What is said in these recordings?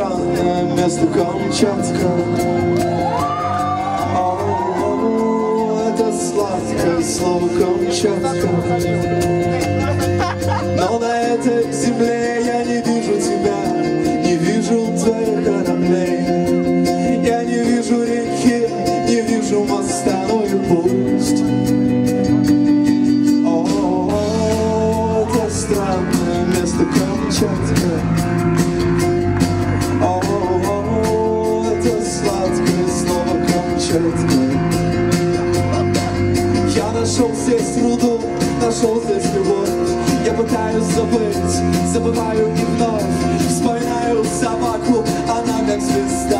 странное место Камчатка. О, это сладкое слово Камчатка. Но на этой земле я не вижу тебя Не вижу твоих кораблей. Я не вижу реки, не вижу моста но и пусть. О, это странное место Камчатка. Нашел здесь руду, нашел здесь любовь. Я пытаюсь забыть, забываю и вновь. Вспоминаю собаку, она как звезда,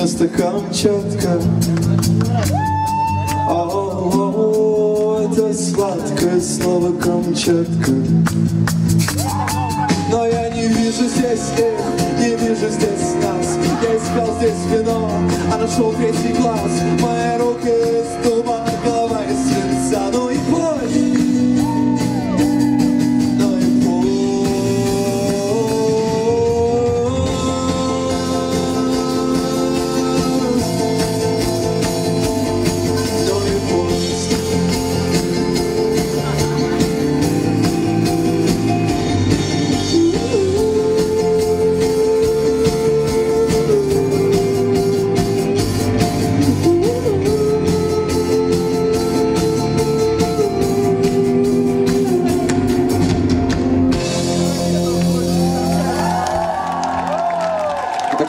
место Камчатка. О, это сладкое слово Камчатка. Но я не вижу здесь их, не вижу здесь нас. Я искал здесь вино, а нашел третий глаз. Моя рука из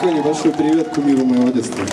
Такой небольшой привет кумиру моего детства.